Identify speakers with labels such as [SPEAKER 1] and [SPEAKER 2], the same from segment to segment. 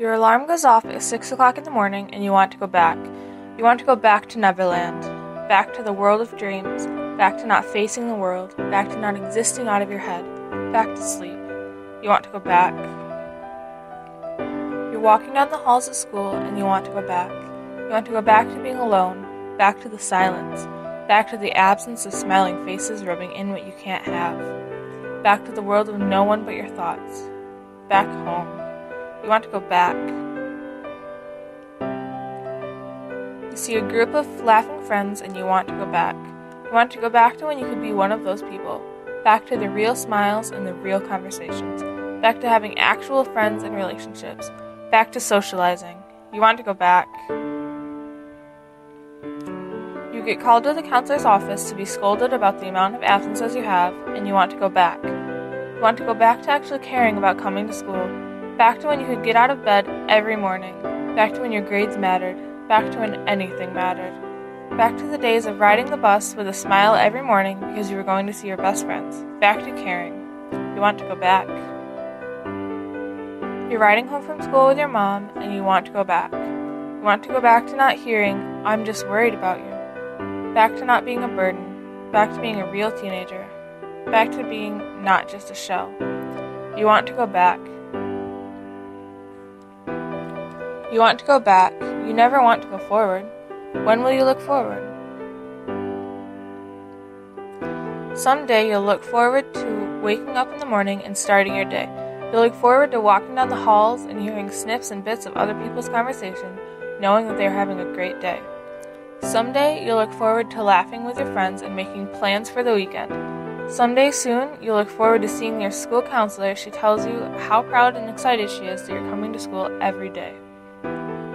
[SPEAKER 1] Your alarm goes off at 6 o'clock in the morning and you want to go back. You want to go back to Neverland, back to the world of dreams, back to not facing the world, back to not existing out of your head, back to sleep. You want to go back. You're walking down the halls of school and you want to go back. You want to go back to being alone, back to the silence, back to the absence of smiling faces rubbing in what you can't have, back to the world of no one but your thoughts, back home. You want to go back. You see a group of laughing friends and you want to go back. You want to go back to when you could be one of those people. Back to the real smiles and the real conversations. Back to having actual friends and relationships. Back to socializing. You want to go back. You get called to the counselor's office to be scolded about the amount of absences you have, and you want to go back. You want to go back to actually caring about coming to school Back to when you could get out of bed every morning. Back to when your grades mattered. Back to when anything mattered. Back to the days of riding the bus with a smile every morning because you were going to see your best friends. Back to caring. You want to go back. You're riding home from school with your mom and you want to go back. You want to go back to not hearing, I'm just worried about you. Back to not being a burden. Back to being a real teenager. Back to being not just a shell. You want to go back. You want to go back. You never want to go forward. When will you look forward? Someday you'll look forward to waking up in the morning and starting your day. You'll look forward to walking down the halls and hearing snips and bits of other people's conversation, knowing that they are having a great day. Someday you'll look forward to laughing with your friends and making plans for the weekend. Someday soon, you'll look forward to seeing your school counselor. She tells you how proud and excited she is that you're coming to school every day.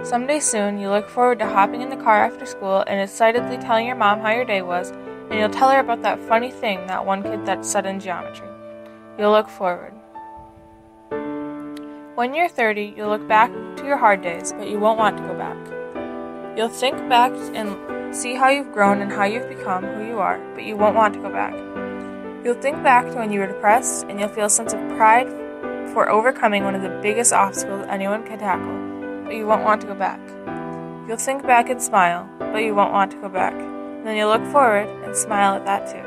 [SPEAKER 1] Someday soon, you look forward to hopping in the car after school and excitedly telling your mom how your day was, and you'll tell her about that funny thing that one kid that said in geometry. You'll look forward. When you're 30, you'll look back to your hard days, but you won't want to go back. You'll think back and see how you've grown and how you've become who you are, but you won't want to go back. You'll think back to when you were depressed, and you'll feel a sense of pride for overcoming one of the biggest obstacles anyone can tackle but you won't want to go back. You'll think back and smile, but you won't want to go back. And then you'll look forward and smile at that too.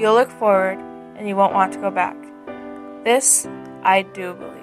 [SPEAKER 1] You'll look forward and you won't want to go back. This I do believe.